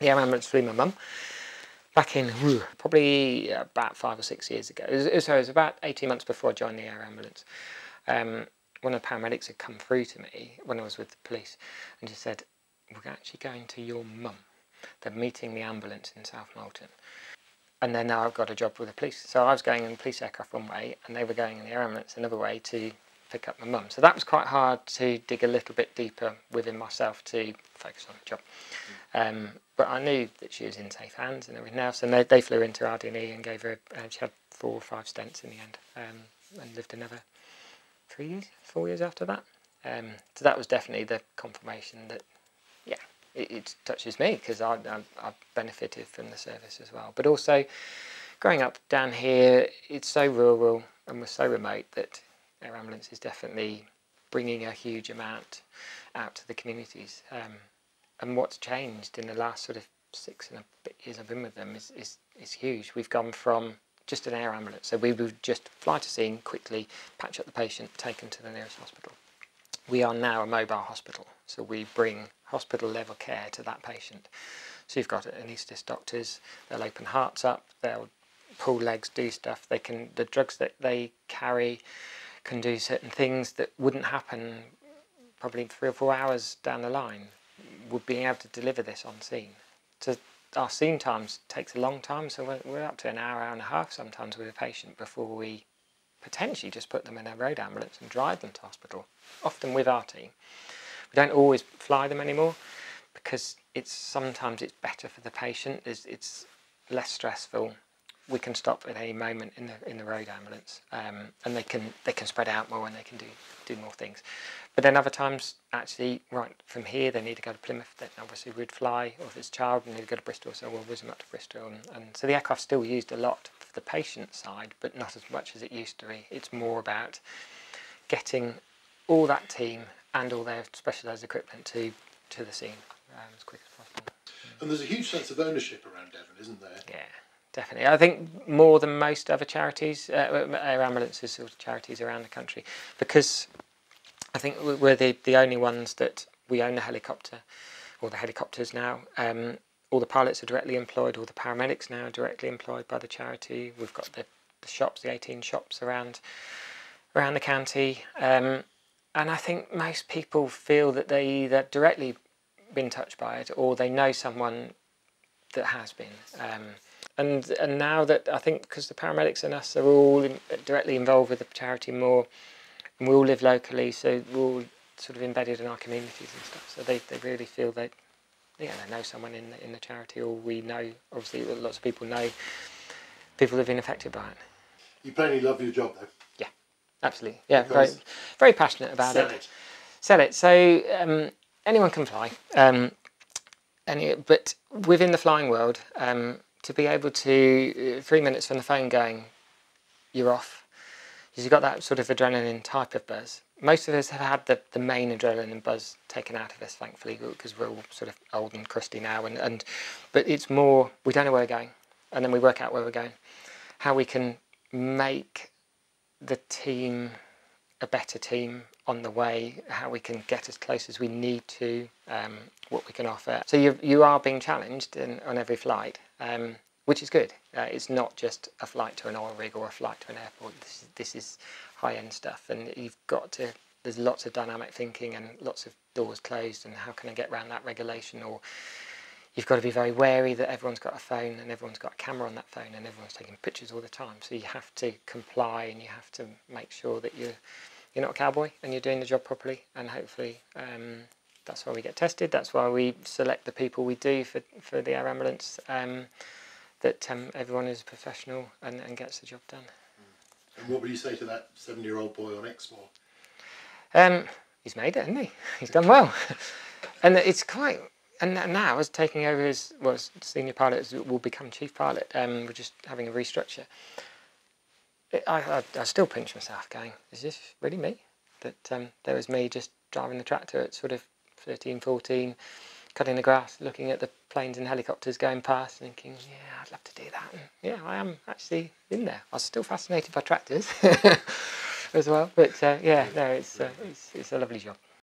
the air ambulance flew my mum back in probably about five or six years ago. It was, so it was about 18 months before I joined the air ambulance. Um, one of the paramedics had come through to me when I was with the police and just said, We're actually going to your mum. They're meeting the ambulance in South Molton. And then now I've got a job with the police. So I was going in police aircraft one way and they were going in the air ambulance another way to pick up my mum. So that was quite hard to dig a little bit deeper within myself to focus on the job. Um, but I knew that she was in safe hands and everything else. And they, they flew into RD&E gave her, uh, she had four or five stents in the end um, and lived another three years, four years after that. Um, so that was definitely the confirmation that, yeah, it, it touches me because I, I, I've benefited from the service as well. But also, growing up down here, it's so rural and we're so remote that air ambulance is definitely bringing a huge amount out to the communities. Um, and what's changed in the last sort of six and a bit years I've been with them is, is, is huge. We've gone from just an air ambulance, so we would just fly to scene, quickly patch up the patient, take them to the nearest hospital. We are now a mobile hospital, so we bring hospital level care to that patient. So you've got anaesthetist doctors, they'll open hearts up, they'll pull legs, do stuff. They can the drugs that they carry can do certain things that wouldn't happen probably three or four hours down the line would being able to deliver this on scene. So our scene times takes a long time, so we're, we're up to an hour, hour and a half sometimes with a patient before we potentially just put them in a road ambulance and drive them to hospital, often with our team. We don't always fly them anymore because it's sometimes it's better for the patient, it's, it's less stressful, we can stop at any moment in the in the road ambulance, um, and they can they can spread out more and they can do do more things. But then other times, actually, right from here, they need to go to Plymouth. Then obviously we'd fly, or if it's a child, we need to go to Bristol, so we'll whiz them up to Bristol. And, and so the aircraft still used a lot for the patient side, but not as much as it used to be. It's more about getting all that team and all their specialised equipment to to the scene um, as quick as possible. And there's a huge sense of ownership around Devon, isn't there? Yeah definitely. I think more than most other charities, uh, air ambulances sort of charities around the country, because I think we're the, the only ones that we own the helicopter, or the helicopters now. Um, all the pilots are directly employed, all the paramedics now are directly employed by the charity. We've got the, the shops, the 18 shops around around the county. Um, and I think most people feel that they either directly been touched by it or they know someone that has been. Um, and and now that I think because the paramedics and us are all in, directly involved with the charity more, and we all live locally, so we're all sort of embedded in our communities and stuff. So they, they really feel they, yeah, they know someone in the, in the charity, or we know. Obviously, lots of people know people who've been affected by it. You plainly love your job, though. Yeah, absolutely. Yeah, very very passionate about sell it. it. Sell it. So um, anyone can fly. Um, any, but within the flying world, um, to be able to uh, three minutes from the phone going, you're off. You've got that sort of adrenaline type of buzz. Most of us have had the, the main adrenaline buzz taken out of us, thankfully, because we're all sort of old and crusty now. And, and but it's more we don't know where we're going, and then we work out where we're going, how we can make the team a better team on the way, how we can get as close as we need to, um, what we can offer. So you you are being challenged in, on every flight, um, which is good. Uh, it's not just a flight to an oil rig or a flight to an airport. This is, this is high end stuff, and you've got to. There's lots of dynamic thinking and lots of doors closed, and how can I get around that regulation? Or you've got to be very wary that everyone's got a phone and everyone's got a camera on that phone and everyone's taking pictures all the time. So you have to comply and you have to make sure that you're you're not a cowboy and you're doing the job properly. And hopefully, um, that's why we get tested. That's why we select the people we do for for the air ambulance. Um, that um, everyone is a professional and, and gets the job done. And what would you say to that seven-year-old boy on Exmoor? Um, he's made it, hasn't he? He's done well, and it's quite. And now, as taking over as well, senior pilot, will become chief pilot. Um, we're just having a restructure. It, I, I, I still pinch myself, going, "Is this really me?" That um, there was me just driving the tractor at sort of 13, 14, cutting the grass, looking at the planes and helicopters going past, thinking, "Yeah, I'd love to do that." And yeah, I am actually in there. I was still fascinated by tractors as well, but uh, yeah, no, it's, uh, it's it's a lovely job.